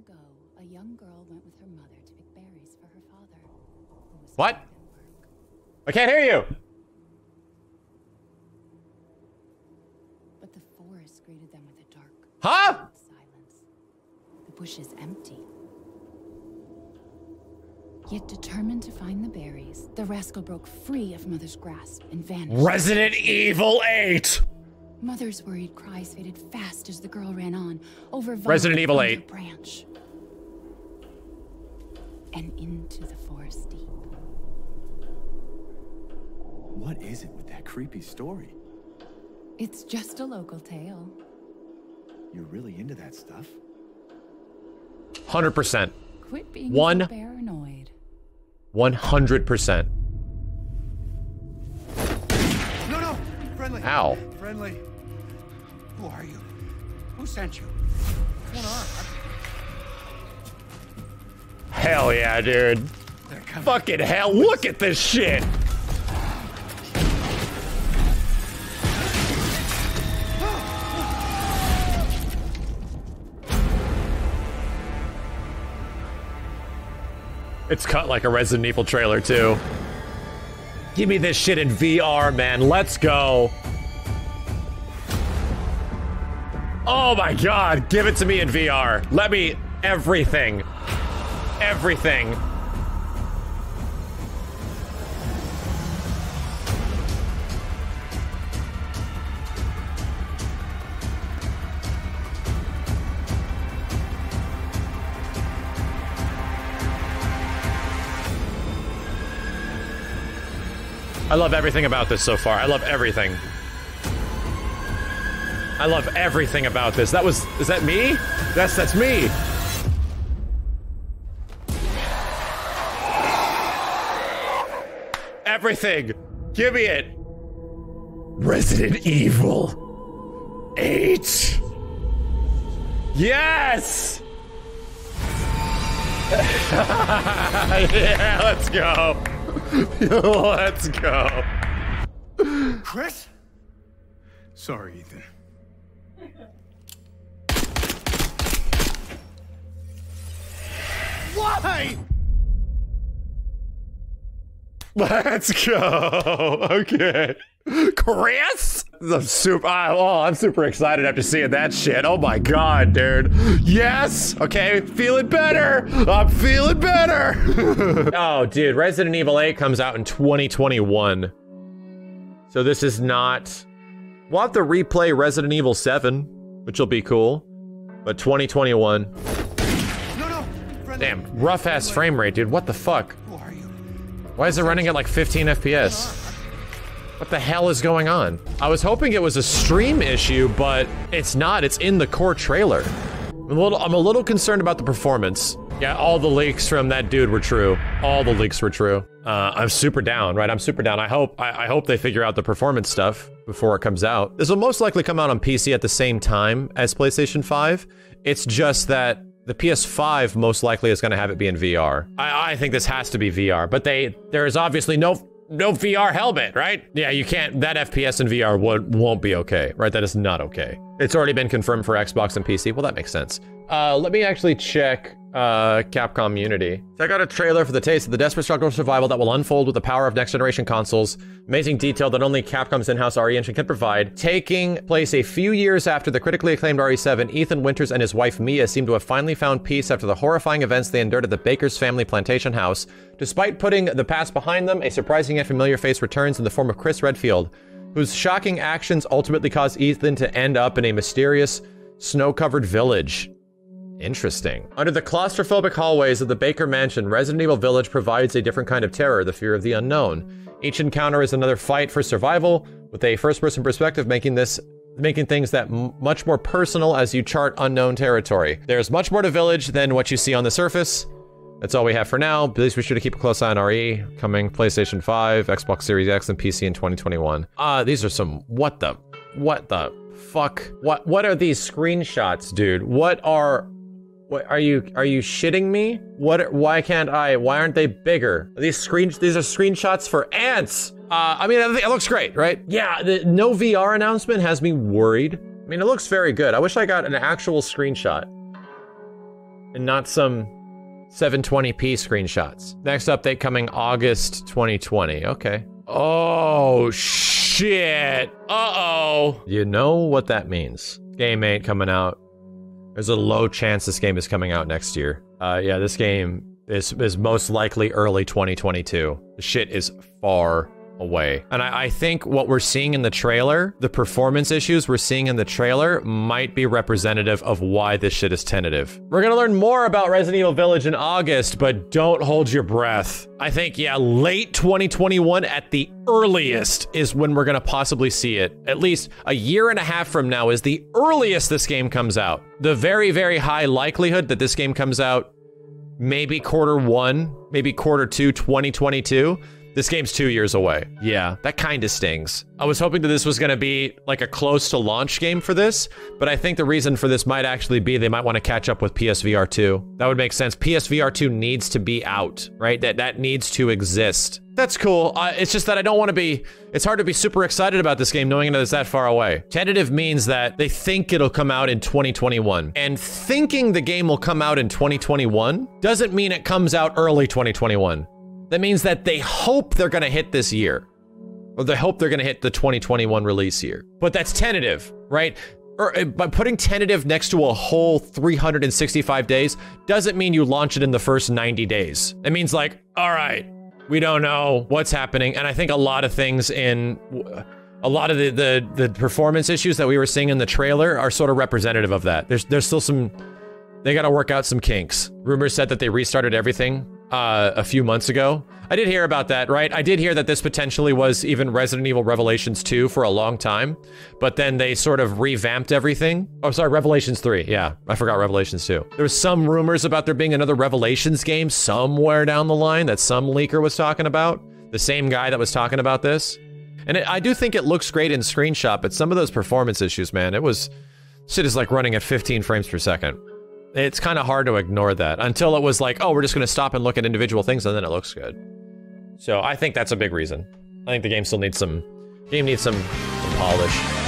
ago, a young girl went with her mother to pick berries for her father. What? hard at work. I can't hear you. But the forest greeted them with a dark Huh? silence. The bush is empty. Yet determined to find the berries, the rascal broke free of Mother's grasp and vanished. Resident Evil 8. Mother's worried cries faded fast as the girl ran on, over vine Resident Evil 8. branch, and into the forest deep. What is it with that creepy story? It's just a local tale. You're really into that stuff? 100%. Quit being One. so paranoid. 100%. No, no! Friendly! Ow. Friendly! Who are you? Who sent you? What's going on? Hell yeah, dude. Fucking hell. Look at this shit. It's cut like a Resident Evil trailer, too. Give me this shit in VR, man. Let's go. Oh my god. Give it to me in VR. Let me everything. Everything. I love everything about this so far. I love everything. I love everything about this. That was is that me? That's that's me. Everything. Give me it. Resident Evil 8. Yes! yeah, let's go. let's go. Chris? Sorry, Ethan. Let's go. Okay. Chris? I'm super oh, I'm super excited after seeing that shit. Oh my god, dude. Yes. Okay, feeling better. I'm feeling better. oh, dude, Resident Evil 8 comes out in 2021. So this is not We'll have to replay Resident Evil 7, which will be cool. But 2021. Damn, rough ass frame rate, dude. What the fuck? Why is it running at like 15 FPS? What the hell is going on? I was hoping it was a stream issue, but it's not. It's in the core trailer. I'm a little, I'm a little concerned about the performance. Yeah, all the leaks from that dude were true. All the leaks were true. Uh, I'm super down, right? I'm super down. I hope, I, I hope they figure out the performance stuff before it comes out. This will most likely come out on PC at the same time as PlayStation 5. It's just that the PS5 most likely is going to have it be in VR. I, I think this has to be VR, but they there is obviously no no VR helmet, right? Yeah, you can't. That FPS in VR would, won't be okay, right? That is not okay. It's already been confirmed for Xbox and PC. Well, that makes sense. Uh, let me actually check uh, Capcom Unity. Check out a trailer for the taste of the desperate struggle for survival that will unfold with the power of next generation consoles. Amazing detail that only Capcom's in-house RE engine can provide. Taking place a few years after the critically acclaimed RE7, Ethan Winters and his wife Mia seem to have finally found peace after the horrifying events they endured at the Baker's family plantation house. Despite putting the past behind them, a surprising yet familiar face returns in the form of Chris Redfield, whose shocking actions ultimately cause Ethan to end up in a mysterious, snow-covered village. Interesting. Under the claustrophobic hallways of the Baker Mansion, Resident Evil Village provides a different kind of terror, the fear of the unknown. Each encounter is another fight for survival, with a first-person perspective making this making things that much more personal as you chart unknown territory. There's much more to Village than what you see on the surface. That's all we have for now. Please be sure to keep a close eye on RE, coming PlayStation 5, Xbox Series X, and PC in 2021. Ah, uh, these are some what the what the fuck? What what are these screenshots, dude? What are what are you are you shitting me? What why can't I why aren't they bigger? Are these screen these are screenshots for ants. Uh, I mean, it looks great, right? Yeah, the no VR announcement has me worried. I mean, it looks very good. I wish I got an actual screenshot. and not some 720p screenshots. Next update coming August 2020. Okay. Oh, shit. Uh oh. You know what that means. Game ain't coming out. There's a low chance this game is coming out next year. Uh, yeah, this game is, is most likely early 2022. The shit is far away. And I, I, think what we're seeing in the trailer, the performance issues we're seeing in the trailer, might be representative of why this shit is tentative. We're gonna learn more about Resident Evil Village in August, but don't hold your breath. I think, yeah, late 2021 at the earliest is when we're gonna possibly see it. At least a year and a half from now is the earliest this game comes out. The very, very high likelihood that this game comes out maybe quarter one, maybe quarter two, 2022 this game's two years away. Yeah, that kind of stings. I was hoping that this was going to be like a close to launch game for this, but I think the reason for this might actually be they might want to catch up with PSVR 2. That would make sense. PSVR 2 needs to be out, right? That that needs to exist. That's cool. Uh, it's just that I don't want to be. It's hard to be super excited about this game knowing that it's that far away. Tentative means that they think it'll come out in 2021. And thinking the game will come out in 2021 doesn't mean it comes out early 2021. That means that they hope they're going to hit this year. Or they hope they're going to hit the 2021 release year. But that's tentative, right? Or, uh, by putting tentative next to a whole 365 days doesn't mean you launch it in the first 90 days. It means like, all right, we don't know what's happening. And I think a lot of things in a lot of the, the, the performance issues that we were seeing in the trailer are sort of representative of that. There's there's still some they got to work out some kinks. Rumors said that they restarted everything uh, a few months ago. I did hear about that, right? I did hear that this potentially was even Resident Evil Revelations 2 for a long time, but then they sort of revamped everything. Oh, sorry, Revelations 3. Yeah, I forgot Revelations 2. There was some rumors about there being another Revelations game somewhere down the line that some leaker was talking about. The same guy that was talking about this. And it, I do think it looks great in screenshot, but some of those performance issues, man, it was... Shit is like running at 15 frames per second. It's kind of hard to ignore that until it was like, oh, we're just going to stop and look at individual things and then it looks good. So I think that's a big reason. I think the game still needs some, game needs some, some polish.